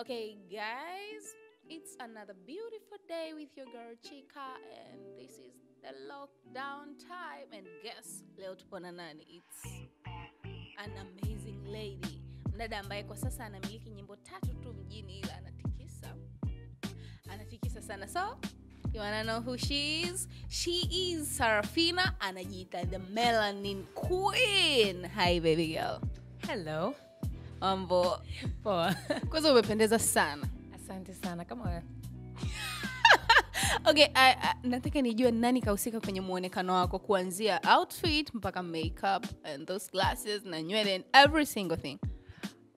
Okay, guys, it's another beautiful day with your girl Chika, and this is the lockdown time. And guess leo tupo na? It's an amazing lady, mdada ambaye kwa sasa anamiliki nyimbo tatu tu mjini, ila anatikisa, anatikisa sana. So you wanna know who she is? She is Sarafina, anajiita the Melanin Queen. Hi baby girl, Hello. Um, mambo Poa. kwanza, umependeza sana. Asante sana kama wewe. okay I, I, nataka nijue nani kahusika kwenye muonekano wako kuanzia outfit mpaka makeup and those glasses na nywele and every single thing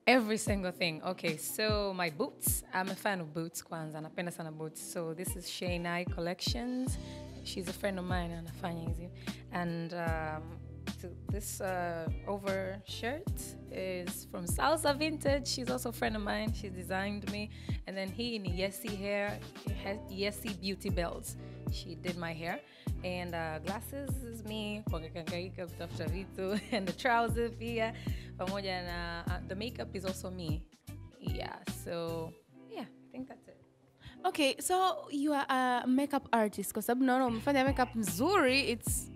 Every single thing. Okay, so my boots. I'm a fan of boots kwanza. Napenda sana boots. So this is Shane I Collections. She's a friend of mine anafanya hizi. And um, to this uh, over shirt is from Salsa Vintage. She's also a friend of mine. She designed me. And then he in Yessi hair, Yessi Beauty Belts. She did my hair. And uh, glasses is me kwa kutafuta vitu. And the trousers pia. Pamoja na uh, the makeup is also me. Yeah, so yeah, I think that's it. okay so you are a makeup artist kwa sababu naona umefanya makeup mzuri its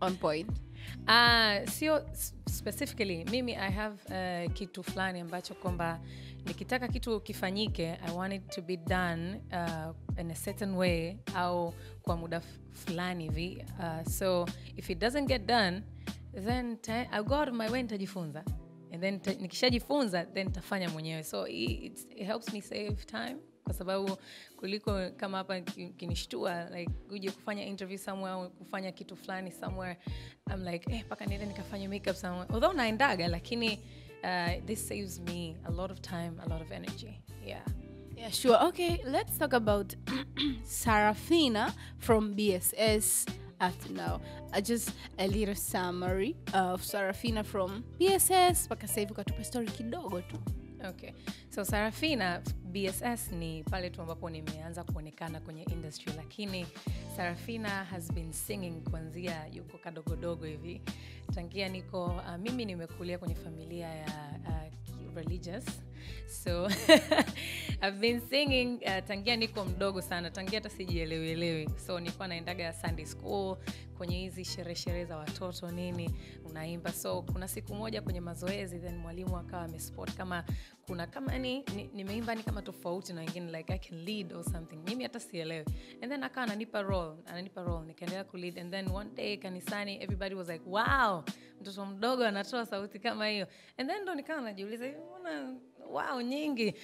on point Uh, sio specifically mimi i have uh, kitu fulani ambacho kwamba nikitaka kitu kifanyike i want it to be done uh, in a certain way au kwa muda fulani hivi. Uh, so if it doesn't get done then i go out of my way nitajifunza. And then nikishajifunza then tafanya mwenyewe. So it, it helps me save time kwa sababu kuliko kama hapa kinishtua like uje kufanya interview somewhere au kufanya kitu fulani somewhere I'm like eh, paka niende nikafanya makeup somewhere. Although naendaga lakini uh, this saves me a lot of time a lot of energy. Yeah. Yeah sure. Okay let's talk about sarafina from bss to now uh, just a little summary of sarafina from bss mpaka sasa story kidogo tu okay. So sarafina bss ni pale tu ambapo nimeanza kuonekana kwenye industry lakini sarafina has been singing kuanzia yuko kadogodogo hivi. Tangia niko uh, mimi nimekulia kwenye familia ya uh, religious so i've been singing uh, tangia niko mdogo sana tangia hata sijielewielewi so nilikuwa naendaga sunday school kwenye hizi sherehe sherehe za watoto nini unaimba. So kuna siku moja kwenye mazoezi then mwalimu akawa amespot kama kuna kama ni ni- nimeimba ni kama tofauti na wengine like i can lead or something. Mimi hata sielewi. And then akawa ananipa role ananipa role nikaendelea kulead and then one day kanisani everybody was like wow mtoto mdogo anatoa sauti kama hiyo. And then ndo nikawa najiuliza "Hivi mbona wow nyingi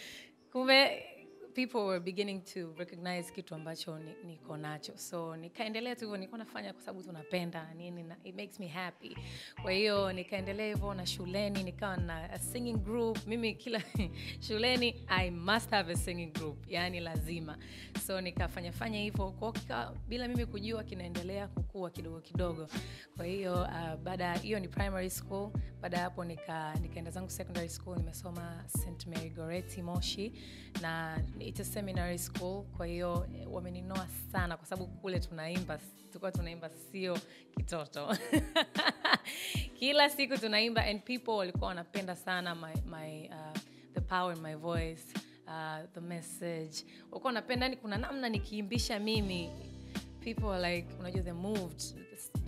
kumbe people were beginning to recognize kitu ambacho niko ni- nacho. So nikaendelea tu hivyo nilikuwa nafanya kwa sababu tunapenda nini na it makes me happy. Kwa hiyo nikaendelea hivyo na shuleni nikawa na a singing group. Mimi kila shuleni i must have a singing group yani lazima. So nikafanya fanya hivyo. Kwa bila mimi kujua kinaendelea kukua kidogo kidogo. Kwa hiyo uh, baada hiyo ni primary school. Baada ya hapo nika- nikaenda zangu secondary school nimesoma st mary goreti moshi. Na it's a seminary school kwa hiyo eh, wameninoa sana kwa sababu kule tunaimba tulikuwa tunaimba sio kitoto. Kila siku tunaimba and people walikuwa wanapenda sana my, my, uh, the power in my voice uh, the message. Walikuwa wanapenda yani kuna namna nikiimbisha mimi people like unajua they moved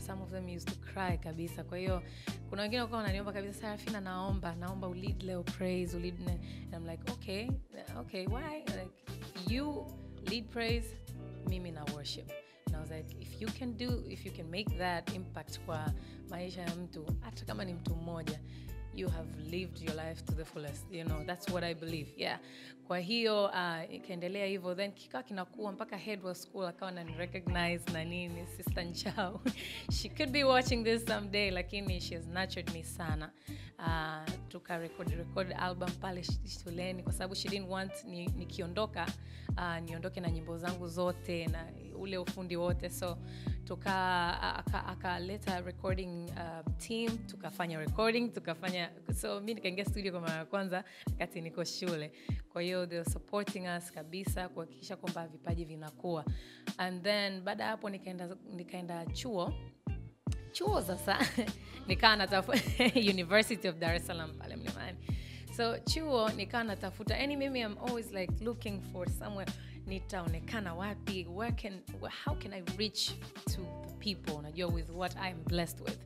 some of them used to cry kabisa. Kwa hiyo kuna wengine wakawa wananiomba kabisa sarafina naomba naomba ulead leo praise ulead ne-" and I'm like okay okay why? Like you lead praise mimi na worship. And I was like if you can do if you can make that impact kwa maisha ya mtu hata kama ni mtu mmoja you have lived your life to the fullest. You know that's what i believe. Yeah kwa hiyo uh, ikaendelea hivyo then kikawa kinakuwa mpaka head wa school akawa nani na nini sister nchao she could be watching this someday lakini she has nurtured me sana. Uh, tuka record, record album pale shuleni kwa sababu she didn't want ni- uh, niondoke na nyimbo zangu zote na ule ufundi wote. So tuka akaleta recording uh, team tukafanya recording tukafanya so mi nikaingia studio kwa mara ya kwanza wakati niko shule. Kwa hiyo supporting us kabisa kuhakikisha kwamba vipaji vinakuwa. And then baada ya hapo nikaenda nikaenda chuo. Chuo sasa nikawa natafuta university of dar es salaam pale mlimani. So chuo nikawa natafuta yani mimi am always like looking for somewhere nitaonekana wapi where can, how can i reach to people unajua with what i am blessed with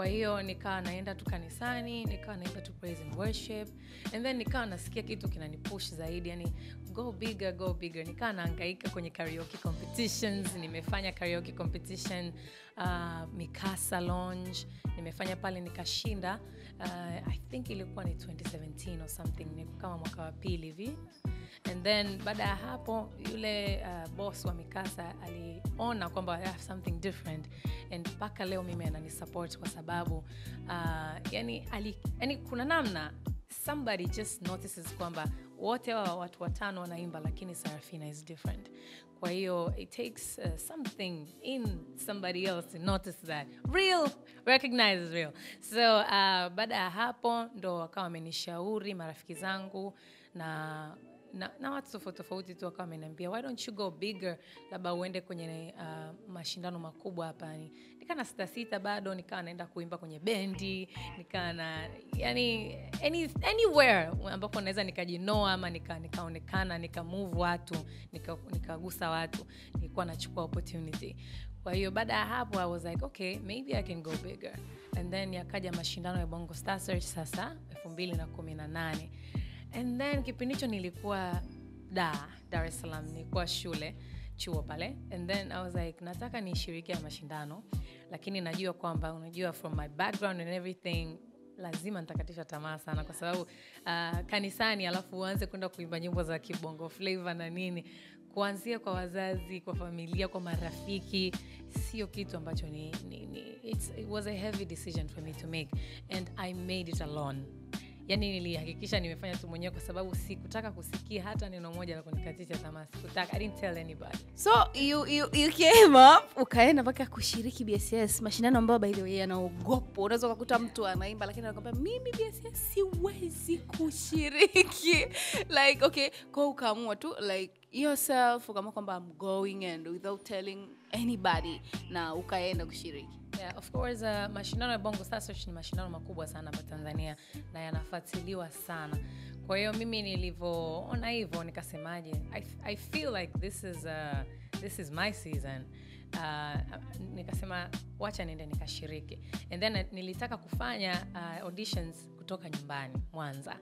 kwa hiyo nikawa naenda tu kanisani nikawa naimba tu praise and worship and then nikawa nasikia kitu kinanipush zaidi yani go bigger go bigger. Nikawa naangaika kwenye karaoke competitions nimefanya karaoke competition uh, mikasa lounge nimefanya pale nikashinda uh, i think ilikuwa ni 2017 or something ni kama mwaka wa pili hivi. And then baada ya hapo yule uh, boss wa mikasa aliona kwamba I have something different. And mpaka leo mimi ananisupport kwa sababu uh, yani, ali, yani kuna namna somebody just notices kwamba wote wa watu watano wanaimba lakini sarafina is different. Kwa hiyo it takes uh, something in somebody else to notice that. Real recognize is real. So uh, baada ya hapo ndo wakawa wamenishauri marafiki zangu na na, na watu tofauti tofauti tu wakawa wameniambia why don't you go bigger, labda uende kwenye uh, mashindano makubwa hapa. Nikaa na sita sita bado, nikawa naenda kuimba kwenye bendi, nikaa na yani any, anywhere ambapo naweza nikajinoa ama nikaonekana nika, nikaonekana nikamove watu nikagusa nika watu, nilikuwa nachukua opportunity. Kwa hiyo baada ya hapo i was like okay maybe i can go bigger. And then yakaja mashindano ya bongo star search sasa 218 and then kipindi hicho nilikuwa da dar es salaam nilikuwa shule chuo pale. And then i was like nataka nishiriki ya mashindano lakini najua kwamba unajua from my background and everything lazima nitakatisha tamaa sana kwa sababu uh, kanisani alafu uanze kwenda kuimba nyimbo za kibongo flavo na nini. Kuanzia kwa wazazi kwa familia kwa marafiki sio kitu ambacho ni, ni, ni it was a heavy decision for me to make. And i made it alone yani nilihakikisha nimefanya tu mwenyewe kwa sababu sikutaka kusikia hata neno moja la kunikatisha tamaa sikutaka i didn't tell anybody. So you, you, you came up ukaenda mpaka kushiriki bss mashindano ambayo by the way unaweza ukakuta mtu anaimba lakini anakwambia mimi bss siwezi kushiriki. Like okay kwa ukaamua tu like yourself ukaamua kwamba I'm going and without telling anybody na ukaenda kushiriki. Yeah, of course uh, mashindano ya bongo Star ni mashindano makubwa sana hapa tanzania na yanafuatiliwa sana. Kwa hiyo mimi nilivyoona hivyo nikasemaje I, i feel like this is, uh, this is my season. Uh, nikasema wacha niende nikashiriki. And then uh, nilitaka kufanya uh, auditions kutoka nyumbani mwanza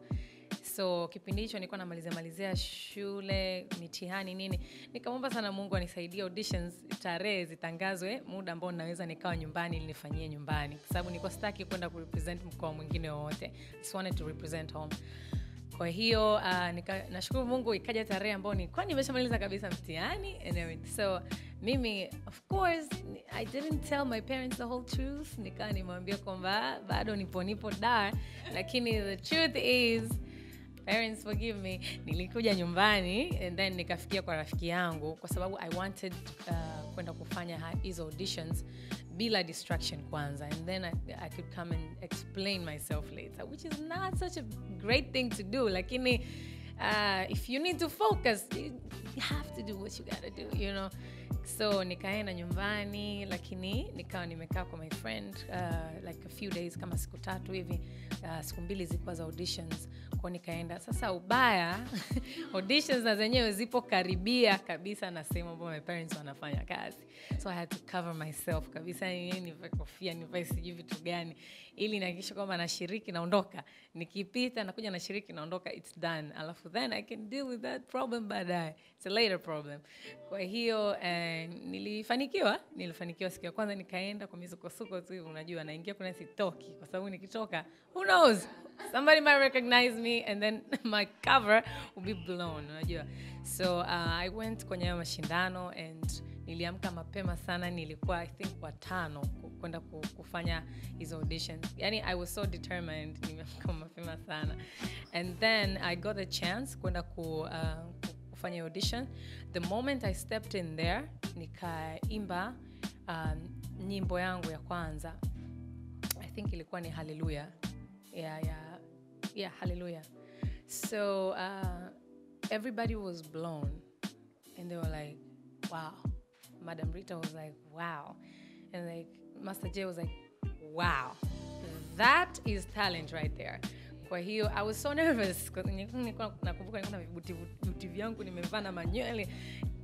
so kipindi hicho nilikuwa namalizia malizia shule mitihani nini. Nikamwomba sana mungu anisaidie auditions tarehe zitangazwe muda ambao naweza nikawa nyumbani ili nifanyie nyumbani. Kwa sababu nilikuwa sitaki kwenda kurepresent mkoa mwingine wowote. To represent home. Kwa hiyo uh, nika, nashukuru mungu ikaja tarehe ambao nilikuwa nimeshamaliza kabisa mtihani anyway, so mimi of course i didn't tell my parents the whole truth. Nikawa nimewambia kwamba bado nipo nipo dar. Lakini the truth is parents forgive me. Nilikuja nyumbani and then nikafikia kwa rafiki yangu kwa sababu i wanted uh, kwenda kufanya hizo auditions bila distraction kwanza. And then I, i could come and explain myself later which is not such a great thing to do lakini uh, if you need to focus you have to do what you gotta do you know so nikaenda nyumbani lakini nikawa nimekaa kwa my friend uh, like a few days kama siku tatu hivi uh, siku mbili zilikuwa za auditions. Kwao nikaenda. Sasa ubaya auditions na zenyewe zipo karibia kabisa na sehemu ambayo my parents wanafanya kazi. So i had to cover myself kabisa nivae kofia nivae sijui vitu gani ili nihakikisha kwamba nashiriki naondoka. Nikipita nakuja nashiriki naondoka its done. Alafu then i can deal with that problem baadaye its a later problem. Kwa hiyo eh, nilifanikiwa nilifanikiwa siku ya kwanza nikaenda kwa misukosuko tu hivi unajua naingia kuna sitoki kwa sababu nikitoka who knows? Somebody might recognize me and then my cover will be blown unajua. So uh, i went kwenye hayo mashindano and niliamka mapema sana nilikuwa i think watano kwenda ku- kufanya hizo auditions. Yani i was so determined nimeamka mapema sana. And then i got a chance kwenda ku, uh, kufanya audition. The moment i stepped in there nikaimba um, nyimbo yangu ya kwanza. I think ilikuwa ni haleluya yeah, yeah, yeah haleluya so uh, everybody was blown and they were like wow. Madam rita was like wow. And like master j was like wow. That is talent right there kwa hiyo i was so nervous. Nakumbuka na vibuti vibuti vyangu nimevaa na manywele.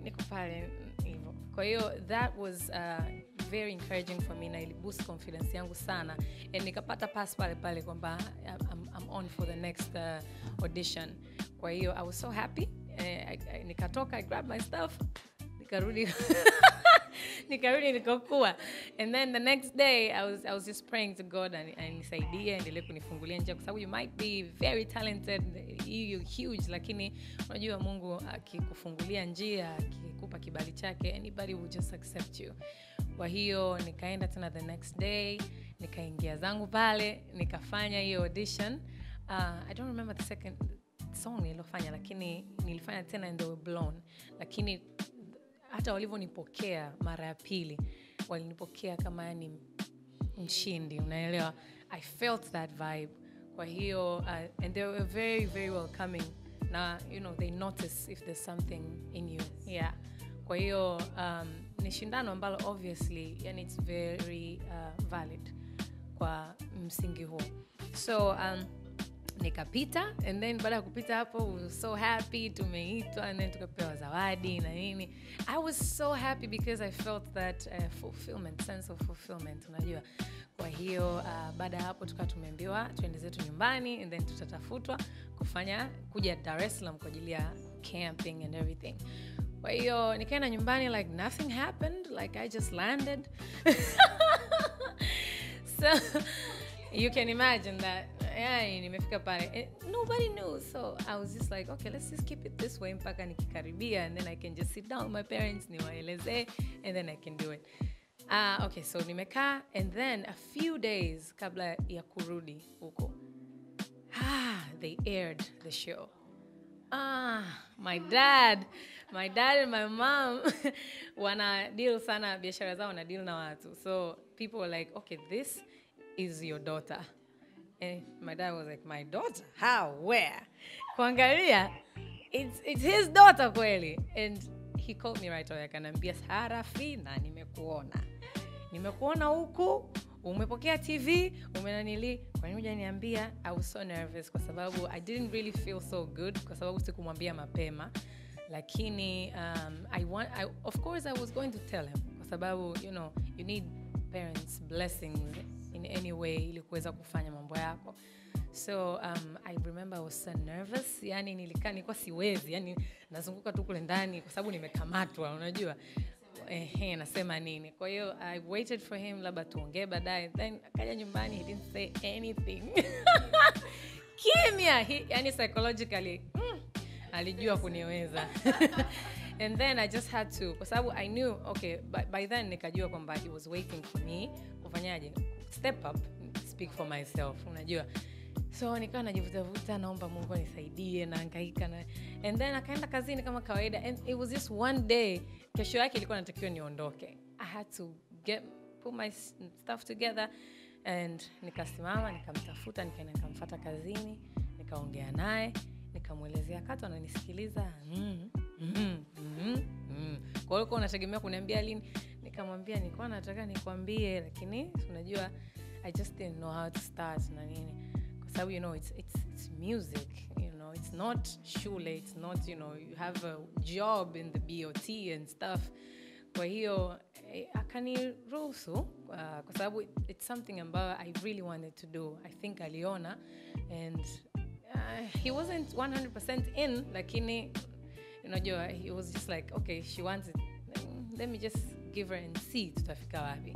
Niko pale hivo hivyo. Kwa hiyo that was uh, very encouraging for me na iliboost confidence yangu sana. And nikapata pass pale pale kwamba I'm, I'm on for the next uh, audition. Kwa hiyo i was so happy. Uh, I, I, nikatoka i grabbed my stuff nikarudi nikarudi nikokua. And then the next day I was, I was just praying to god anisaidie endelee kunifungulia njia kwa sababu you might be very talented you huge lakini unajua mungu akikufungulia njia akikupa kibali chake anybody will just accept you. Kwa hiyo nikaenda tena the next day nikaingia zangu pale nikafanya hiyo audition. Uh, i don't remember the second song nililofanya lakini nilifanya tena and they blown. Lakini hata walivyonipokea mara ya pili walinipokea kama yani mshindi unaelewa? I felt that vibe. Kwa hiyo uh, and they were very very welcoming. Na you know they notice if there's something in you. Yeah. Kwa hiyo um, ni shindano ambalo obviously yani it's very uh, valid kwa msingi huo. So um, nikapita and then baada ya kupita hapo we so happy tumeitwa and then tukapewa zawadi na nini. I was so happy because i felt that uh, fulfillment sense of fulfillment unajua. Kwa hiyo uh, baada ya hapo tukawa tumeambiwa twende zetu nyumbani and then tutatafutwa kufanya kuja dar es salaam kwa ajili ya camping and everything. Kwa hiyo nikaenda nyumbani like nothing happened like i just landed. So you can imagine that yeah, nimefika pale Eh, nobody knew so i was just like okay let's just keep it this way mpaka nikikaribia and then i can just sit down with my parents niwaelezee and then i can do it. Uh, okay so nimekaa and then a few days kabla ya kurudi huko ah, they aired the show. Ah, my dad my dad and my mom wana deal sana biashara zao wana deal na watu. So people were like okay this is your daughter and my dad was like my daughter? How? Where? Kuangalia it's, it's his daughter kweli. And he called me right away akanambia sarafina nimekuona. Nimekuona huku umepokea tv umenanili kwanini hujaniambia? I was so nervous kwa sababu i didn't really feel so good kwa sababu sikumwambia mapema. Lakini um, I want, I, of course i was going to tell him kwa sababu you know you need parents blessings in any way ili kuweza kufanya mambo yako. So um, i remember i was so nervous. Yani nilikaa nilikuwa siwezi. Yani nazunguka tu kule ndani kwa sababu nimekamatwa unajua. Ehe nasema nini? Kwa hiyo i waited for him labda tuongee baadaye. Then akaja nyumbani he didn't say anything. Kimya! He- yani psychologically mm, alijua kuniweza. And then i just had to kwa sababu i knew okay by, by then nikajua kwamba he was waiting for me. Kufanyaje step up speak for myself unajua. So nikawa najivutavuta naomba mungu anisaidie naangaika na and then akaenda kazini kama kawaida and it was just one day kesho yake ilikuwa natakiwa niondoke. I had to get put my stuff together and nikasimama nikamtafuta nikaenda nikamfata kazini nikaongea naye nikamwelezea kato ananisikiliza mm, mm, mm, mm. kwa hiyo kuwa unategemea kuniambia lini nikamwambia nilikuwa nataka nikwambie lakini unajua i just didn't know how to start na nini. Kwa sababu you know it's, it's, it's music you know it's not shule it's not you know you have a job in the bot and stuff. Kwa hiyo eh, akaniruhusu uh, kwa sababu it- it's something ambayo i really wanted to do. I think aliona and uh, he wasn't 100% in lakini unajua he was just like okay she wants it. Let me just give and see tutafika wapi.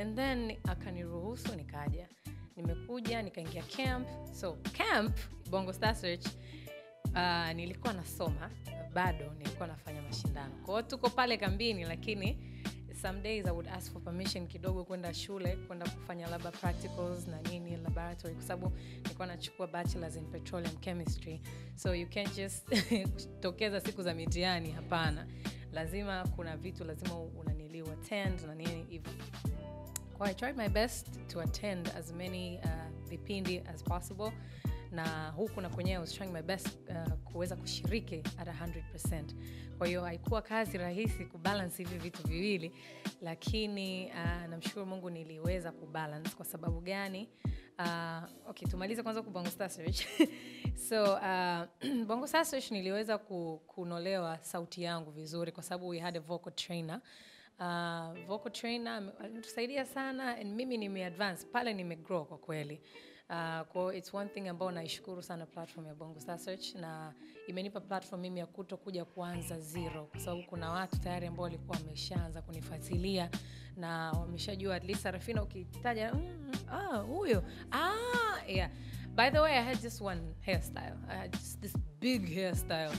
And then akaniruhusu nikaja. Nimekuja nikaingia camp. So camp bongo star search uh, nilikuwa nasoma. Bado nilikuwa nafanya mashindano. Kwao tuko pale kambini lakini some days i would ask for permission kidogo kwenda shule kwenda kufanya labda practicals na nini laboratory kwa sababu nilikuwa nachukua bachelors in petroleum chemistry. So you can't just tokeza siku za mitihani hapana lazima kuna vitu lazima unaniliu attend na nini hivyo kwa i tried my best to attend as many uh, vipindi as possible. Na huku na kwenyewe was trying my best uh, kuweza kushiriki at 100 kwa hiyo haikuwa kazi rahisi kubalance hivi vitu viwili lakini uh, namshukuru mungu niliweza kubalance. Kwa sababu gani uh, okay tumalize kwanza ku bongo star search. So uh, bongo star search niliweza ku, kunolewa sauti yangu vizuri kwa sababu we had a vocal trainer. Uh, vocal trainer alitusaidia sana and mimi nimeadvance pale nimegrow kwa kweli Uh, kwa it's one thing ambao naishukuru sana platform ya Bongo Star Search na imenipa platform mimi ya kuto kuja kuanza zero, kwa sababu kuna watu tayari ambao walikuwa wameshaanza kunifuatilia na wameshajua at least Sarafina ukitaja mm, ah, huyo ah, yeah. By the way, I had just one hairstyle. I had just this big hairstyle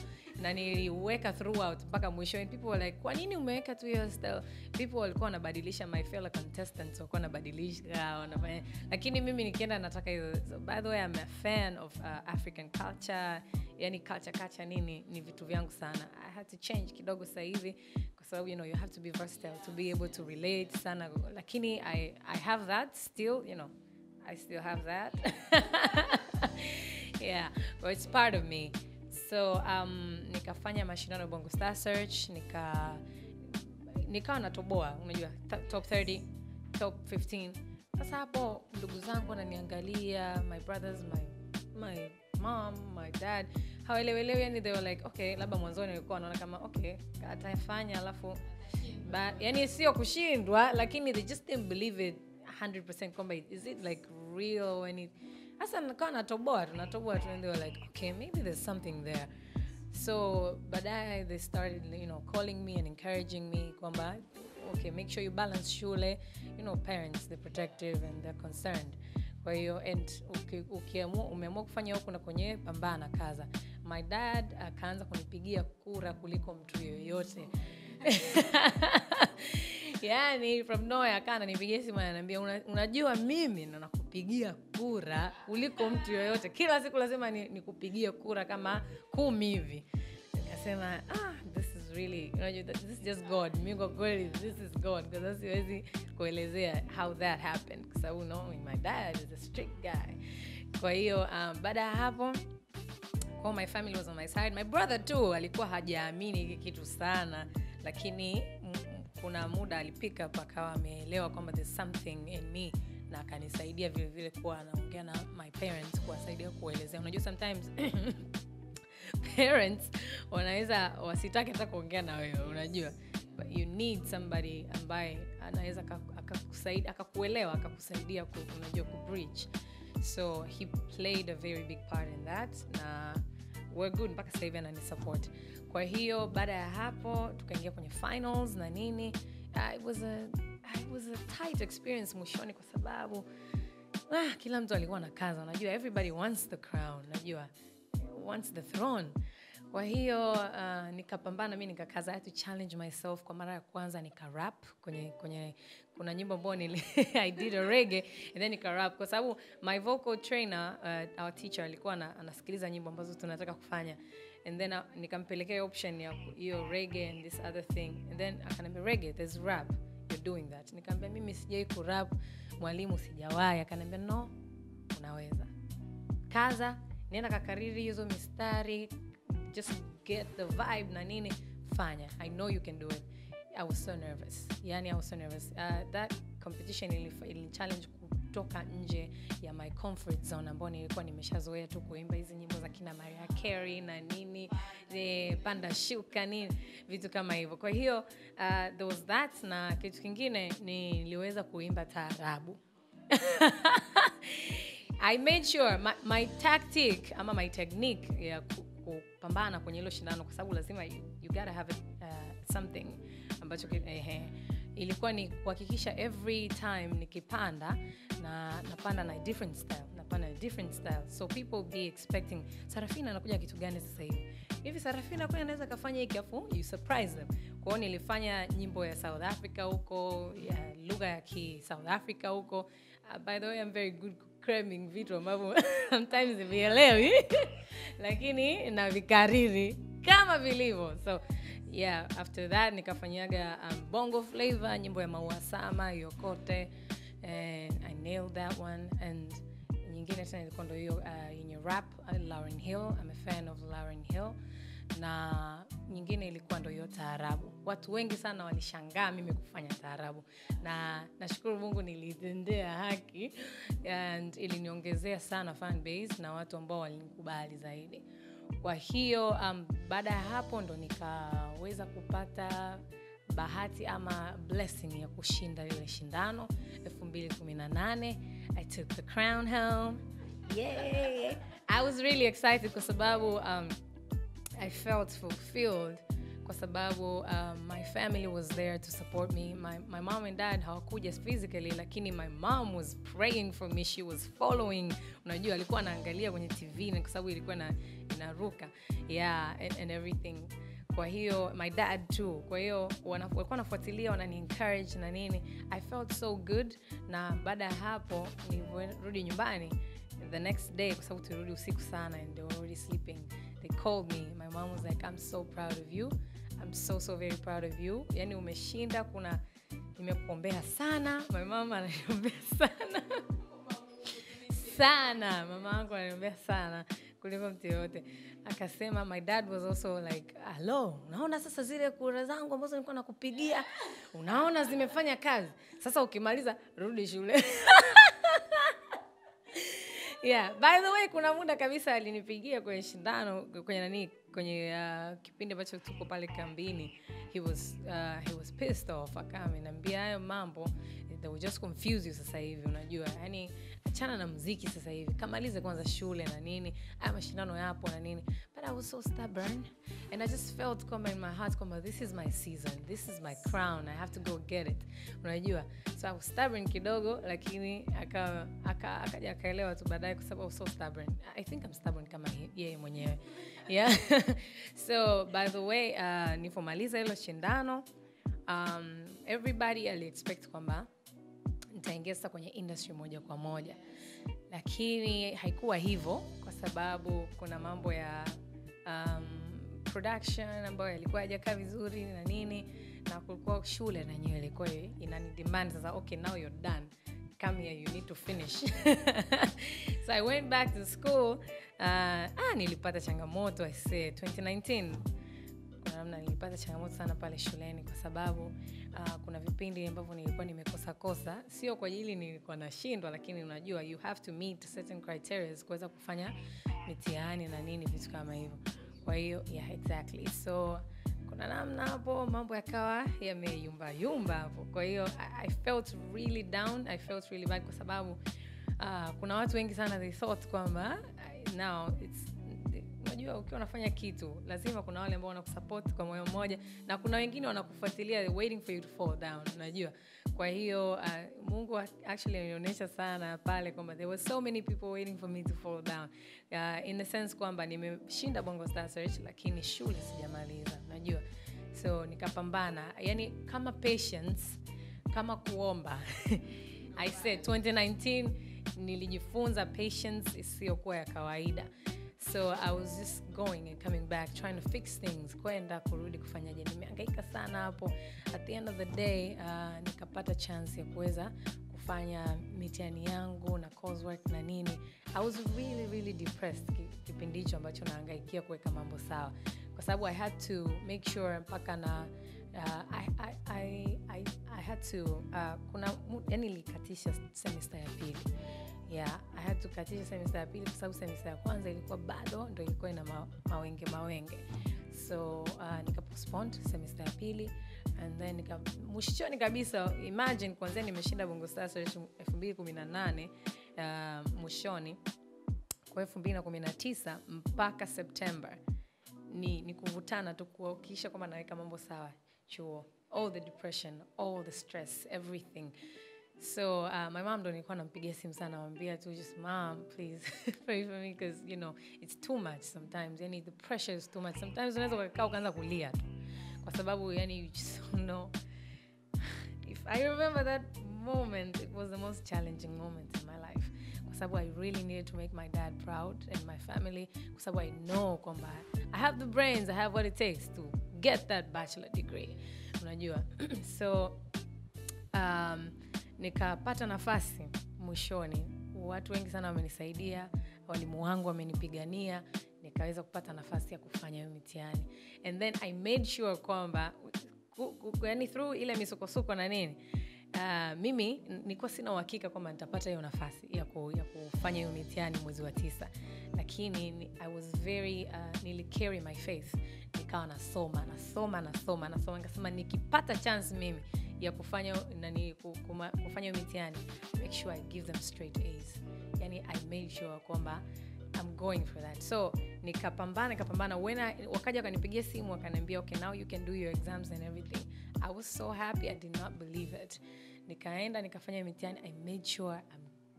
na niliweka throughout mpaka mwisho. And people were like kwa nini umeweka tu hiyo style? People walikuwa wanabadilisha my fellow contestants walikuwa wanabadilisha wanafanya. Lakini mimi nikienda nataka hizo so, by the way I'm a fan of uh, African culture. Yani culture culture nini ni vitu vyangu sana. I had to change kidogo sasa hivi kwa sababu you know you have to be versatile to be able to relate sana. Lakini I, I have that still you know I still have that. Yeah but it's part of me so um, nikafanya mashindano bongo star search nika nikawa natoboa unajua top 30 top 15 sasa hapo ndugu zangu wananiangalia my brothers my, my mom my dad hawaelewelewi yani they were like okay labda mwanzoni walikuwa wanaona kama okay atafanya alafu yani sio kushindwa lakini they just didn't believe it 100% kwamba is it like real when it hasa nikawa natoboa tu natoboa tu and they were like okay maybe there's something there. So baadaye they started you know calling me and encouraging me kwamba okay make sure you balance shule you know parents they're protective and they're concerned. Kwa hiyo and uki- ukiamua umeamua kufanya huku na kwenyewe pambana kaza. My dad akaanza kunipigia kura kuliko mtu yoyote yani from nowhere akaa ananipigia simu ananiambia una, unajua mimi ndo nakupigia kura kuliko mtu yoyote. Kila siku lazima nikupigie ni- kura kama kumi hivi. Nikasema ah, this is really you know, this is just god. Mi kwa kweli this is god. Kwa sababu siwezi kuelezea how that happened kwa sababu no, my dad is a strict guy. Kwa hiyo um, baada ya hapo kwa my family was on my side. My brother too alikuwa hajaamini hiki kitu sana lakini kuna muda alipick up akawa ameelewa kwamba there's something in me na akanisaidia vile vile kuwa anaongea na my parents kuwasaidia kuelezea unajua sometimes parents wanaweza wasitake hata kuongea na wewe unajua. But you need somebody ambaye anaweza akakuelewa akakusaidia ku, unajua kubridge so he played a very big part in that na we're good mpaka sasa hivi ananisupport kwa hiyo baada ya hapo tukaingia kwenye finals na nini. Uh, it was a, it was a tight experience mwishoni kwa sababu ah, kila mtu alikuwa na kaza. Unajua everybody wants the crown. Unajua wants the throne. Kwa hiyo uh, nikapambana mi nikakaza. I to challenge myself kwa mara ya kwanza nikarap kwenye kwenye kuna nyimbo ambayo i did a reggae and then nika rap. Kwa sababu my vocal trainer uh, our teacher alikuwa anasikiliza nyimbo ambazo tunataka kufanya and then uh, nikampelekea option ya hiyo reggae and this other thing. And then akaniambia reggae there's rap. You're doing that. Nikaambia mimi sijai kurap mwalimu sijawahi. Akaniambia no unaweza. Kaza nienda kakariri hizo mistari just get the vibe na nini. Fanya. I know you can do it. I was so nervous. Yani i was so nervous. Uh, that competition ilinichallenge kutoka nje ya my comfort zone ambao nilikuwa nimeshazoea tu kuimba hizi nyimbo za kina maria carey na nini eh, panda shuka nini vitu kama hivyo. Kwa hiyo uh, there was that na kitu kingine niliweza kuimba taarabu. I made sure my, my tactic ama my technique ya kupambana kwenye hilo shindano kwa sababu lazima you, you gotta have it, uh, something ambacho eh, ehe, ilikuwa ni kuhakikisha every time nikipanda na napanda na different style napanda na different style. So people be expecting sarafina anakuja kitu gani sasa hivi? Hivi sarafina kwani anaweza kafanya hiki afu you surprise them? Kwao nilifanya nyimbo ya south africa huko ya lugha ya ki south africa huko. Uh, by the way i'm very good cramming vitu ambavyo sometimes vielewi lakini na vikariri kama vilivyo. So yeah after that nikafanyaga um, bongo flavor nyimbo ya maua sama yokote and i nailed that one. And nyingine tena ilikuwa ndo hiyo uh, yenye rap uh, Lauryn Hill. I'm a fan of lauren Hill. Na nyingine ilikuwa ndo hiyo taarabu. Watu wengi sana walishangaa mimi kufanya taarabu. Na nashukuru mungu nilitendea haki and iliniongezea sana fan base na watu ambao walinikubali zaidi kwa hiyo um, baada ya hapo ndo nikaweza kupata bahati ama blessing ya kushinda lile shindano 218 i took the crown home Yay! i was really excited kwa sababu um, I felt fulfilled kwa sababu um, my family was there to support me. My, my mom and dad hawakuja physically lakini my mom was praying for me. She was following. Unajua alikuwa anaangalia kwenye tv kwa sababu ilikuwa na, inaruka. Yeah and, and everything. Kwa hiyo my dad too. Kwa hiyo walikuwa wanafuatilia wanani encourage na nini. I felt so good. Na baada ya hapo nilivyorudi nyumbani the next day kwa sababu tulirudi usiku sana and they were already sleeping. They called me. My mom was like i'm so proud of you i'm so so very proud of you. Yani umeshinda kuna nimekuombea sana. My mama ananiombea sana. Sana. Mama yangu ananiombea sana kuliko mtu yoyote akasema my dad was also like alo unaona sasa zile kura zangu ambazo nilikuwa nakupigia? Unaona zimefanya kazi? Sasa ukimaliza rudi shule. Yeah. By the way kuna muda kabisa alinipigia kwenye shindano kwenye nani kwenye uh, kipindi ambacho tuko pale kambini he was uh, he was pissed off. Akaa amenaambia hayo mambo they will just confuse you sasa hivi unajua. Yani achana na mziki sasa hivi. Kamalize kwanza shule na nini haya mashindano yapo na nini. But i was so stubborn and i just felt kwamba in my heart kwamba this is my season this is my crown i have to go get it. Unajua? So i was stubborn kidogo lakini aka- aka- akaja akaelewa tu baadaye kwa sababu so stubborn. I think i'm stubborn kama yeye mwenyewe yeah so by the way uh, nifomaliza hilo shindano um, everybody aliexpect kwamba nitaingia sasa kwenye industry moja kwa moja lakini haikuwa hivyo kwa sababu kuna mambo ya um, production ambayo yalikuwa hajakaa vizuri na nini na kulikuwa shule na nyewe ilikuwa inani demand sasa okay now you're done come here you need to finish. So i went back to school uh, ah, nilipata changamoto i say 2019 kuna namna nilipata changamoto sana pale shuleni kwa sababu uh, kuna vipindi ambavyo nilikuwa nimekosakosa sio kwa ajili nilikuwa nashindwa lakini unajua you have to meet certain criteria kuweza kufanya mitihani na nini vitu kama hivyo. Kwa hiyo yeah exactly. So kuna namna hapo mambo yakawa yameyumbayumba hapo. Kwa hiyo I, felt really down i felt really bad kwa sababu uh, kuna watu wengi sana they thought kwamba now it's unajua ukiwa unafanya kitu lazima kuna wale ambao wanakusupport kwa moyo mmoja na kuna wengine wanakufuatilia waiting for you to fall down unajua. Kwa hiyo uh, mungu actually alionyesha sana pale kwamba there were so many people waiting for me to fall down. Uh, in the sense kwamba nimeshinda bongo star search lakini shule sijamaliza unajua. So nikapambana. Yani kama patience kama kuomba i said 2019 nilijifunza patience isiyokuwa ya kawaida so i was just going and coming back trying to fix things kwenda kurudi kufanyaje. Nimeangaika sana hapo. At the end of the day uh, nikapata chance ya kuweza kufanya mitihani yangu na coursework na nini. I was really really depressed kipindi hicho ambacho naangaikia kuweka mambo sawa. Kwa sababu i had to make sure mpaka na uh, I, I, I, I, had to uh, kuna yani ilikatisha semester ya pili. Yeah i had to katisha semester ya pili kwa sababu semester ya kwanza ilikuwa bado ndo ilikuwa ina ma, mawenge mawenge. So uh, nikapostpone semester ya pili and then nika mwishoni kabisa imagine kwanzia nimeshinda bongo stars elfu mbili kumi na nane uh, mwishoni kwa elfu mbili na kumi na tisa mpaka september. Ni, ni kuvutana tu kuhakikisha kwamba naweka mambo sawa chuo all the depression all the stress everything. So uh, my mom ndo nilikuwa nampigia simu sana namwambia tu just mom please pray for me because you know it's too much sometimes. Yani the pressure is too much. Sometimes unaweza ukakaa ukaanza kulia tu kwa sababu yani you just don't know. If i remember that moment it was the most challenging moment in my life kwa sababu i really needed to make my dad proud and my family kwa sababu i know kwamba i have the brains i have what it takes to get that bachelor degree. Unajua? So um, nikapata nafasi mwishoni. Watu wengi sana wamenisaidia walimu wangu wamenipigania nikaweza kupata nafasi ya kufanya hiyo mitihani. And then i made sure kwamba yani through ile misukosuko na nini Uh, mimi nilikuwa sina uhakika kwamba nitapata hiyo nafasi ya, ku, ya kufanya hiyo mitihani mwezi wa tisa. Lakini ni- i was very uh, nilicarry my faith. Nikawa nasoma nasoma nasoma nasoma. Nikasema nikipata chance mimi ya kufanya nani kufanya hiyo mitihani make sure i give them straight a's. Yani i made sure kwamba I'm going for that. So nikapambana nikapambana wena wakaja wakanipigia simu wakaniambia okay now you can do your exams and everything i was so happy i did not believe it. Nikaenda nikafanya mitihani i made sure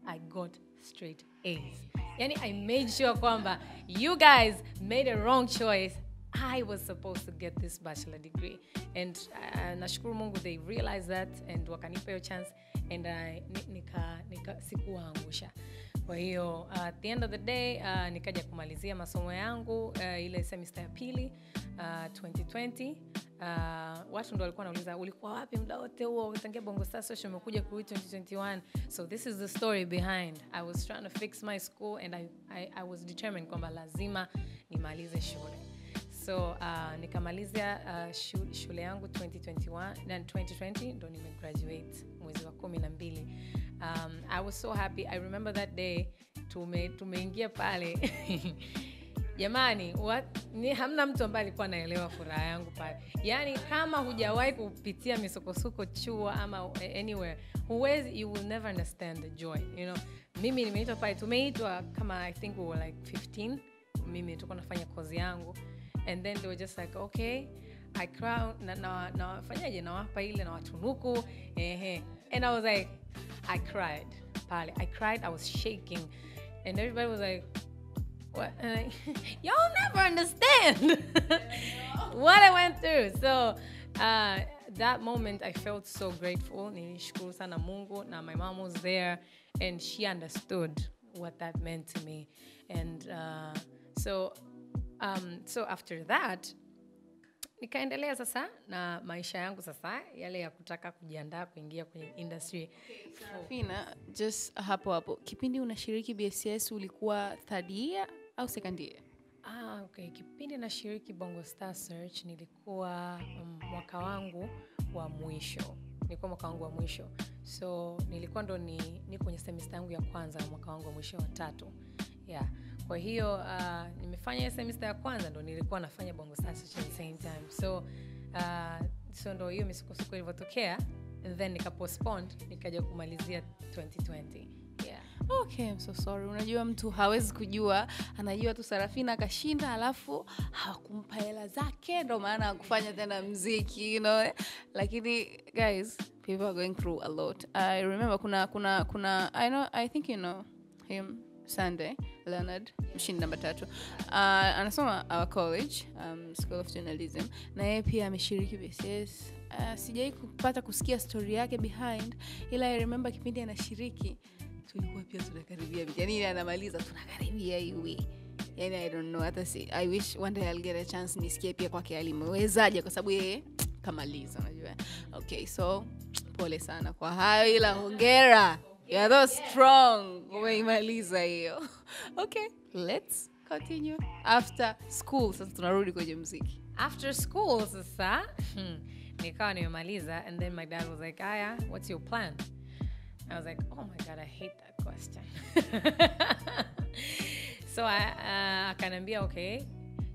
i got straight a's. Yani i made sure kwamba you guys made a wrong choice. I was supposed to get this bachelor degree. And uh, nashukuru Mungu they realized that and wakanipa hiyo chance. And uh, ni- nika, nika sikuwaangusha kwa hiyo uh, the end of the day uh, nikaja kumalizia masomo yangu uh, ile semester ya pili uh, 2020 uh, watu ndo walikuwa nauliza ulikuwa wapi muda wote huo? Tangia bongo star umekuja kurudi 2021 so this is the story behind. I was trying to fix my school and i, I, I was determined kwamba lazima nimalize shule so uh, nikamalizia uh, shu, shule yangu 2021 na 2020 ndo nimegraduate mwezi wa kumi na mbili. Um, i was so happy. I remember that day tume tumeingia pale. Jamani ni hamna mtu ambaye alikuwa anaelewa furaha yangu pale. Yaani kama hujawahi kupitia misukosuko chuo ama anywhere huwezi you will never understand the joy you know. Mimi nimeitwa pale tumeitwa kama i think we were like 15 mimi tuko nafanya kozi yangu and then they were just like okay i crown na, na, nawafanyaje nawapa ile na watunuku ehe and i was like i cried pale i cried i was shaking and everybody was like what? Y'all never understand what I went through. So uh, that moment, I felt so grateful. Sana Mungu, na my mom was there, and she understood what that meant to me. And uh, so, um, so after that, nikaendelea sasa na maisha yangu sasa yale ya kutaka kujiandaa kuingia kwenye industry Fina, just hapo hapo kipindi unashiriki bcs ulikuwa third year au second year Ah, okay. Kipindi nashiriki Bongo Star Search nilikuwa um, mwaka wangu wa mwisho, nilikuwa mwaka wangu wa mwisho, so nilikuwa ndo ni, ni kwenye semesta yangu ya kwanza mwaka wangu wa mwisho wa tatu yeah. Kwa hiyo uh, nimefanya semester ya kwanza ndo nilikuwa nafanya Bongo at the same time, so uh, so ndo hiyo misukosuko ilivyotokea and then nikapostpone nikaja kumalizia 2020 yeah. okay I'm so sorry. Unajua mtu hawezi kujua anajua tu sarafina akashinda alafu hakumpa hela zake ndo maana akufanya tena mziki you know? lakini guys people are going through a lot. I remember kuna kuna kuna i know i think you know him sunday leonard mshindi namba tatu. Uh, anasoma our college um, school of journalism. Na yeye pia ameshiriki bcs uh, sijawai kupata kusikia story yake behind ila i remember kipindi anashiriki tulikuwa pia tunakaribia yani ile anamaliza tunakaribia iwi yani i don't know hata si i wish one day I'll get a chance nisikie pia kwake alimewezaje kwa sababu yeye kamaliza unajua. Okay so pole sana kwa hayo ila hongera you that was strong. Umeimaliza hiyo. Okay let's continue. After school sasa tunarudi kwenye mziki after school sasa hmm, nikawa nimemaliza and then my dad was like aya what's your plan? I was like oh my god i hate that question. So I, uh, okay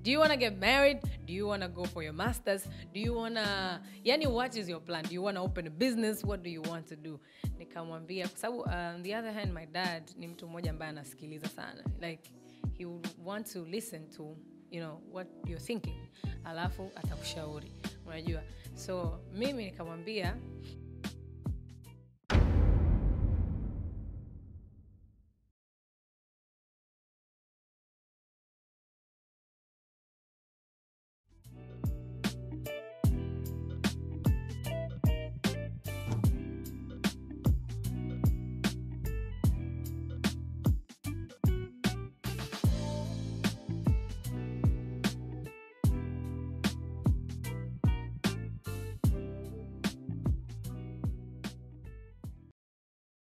do you want to get married do you want to go for your masters? Do you want to yani what is your plan? Do you want to open a business? What do you want to do? Nikamwambia kwa sababu on the other hand my dad ni mtu mmoja ambaye anasikiliza sana. Like he would want to listen to you know what you're thinking. Alafu atakushauri. Unajua? So mimi nikamwambia